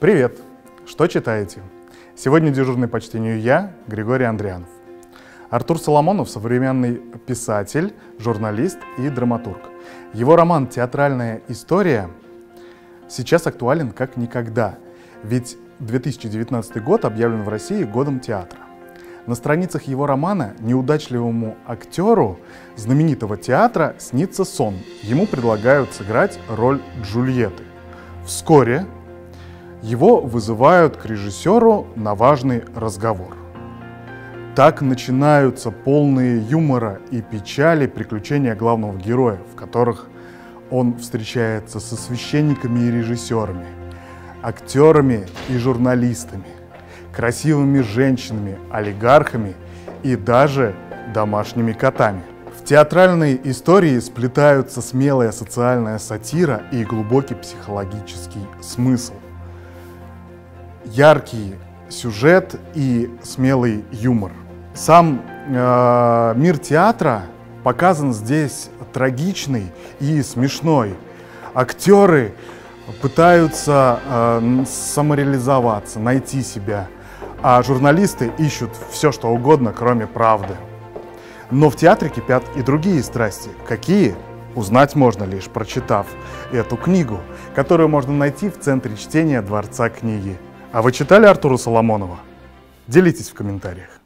Привет! Что читаете? Сегодня дежурный по чтению я, Григорий Андрианов. Артур Соломонов – современный писатель, журналист и драматург. Его роман «Театральная история» сейчас актуален как никогда, ведь 2019 год объявлен в России годом театра. На страницах его романа неудачливому актеру знаменитого театра снится сон. Ему предлагают сыграть роль Джульетты. Вскоре его вызывают к режиссеру на важный разговор. Так начинаются полные юмора и печали приключения главного героя, в которых он встречается со священниками и режиссерами, актерами и журналистами, красивыми женщинами, олигархами и даже домашними котами. В театральной истории сплетаются смелая социальная сатира и глубокий психологический смысл. Яркий сюжет и смелый юмор. Сам э, мир театра показан здесь трагичный и смешной. Актеры пытаются э, самореализоваться, найти себя, а журналисты ищут все, что угодно, кроме правды. Но в театре кипят и другие страсти. Какие? Узнать можно лишь прочитав эту книгу, которую можно найти в центре чтения Дворца книги. А вы читали Артура Соломонова? Делитесь в комментариях.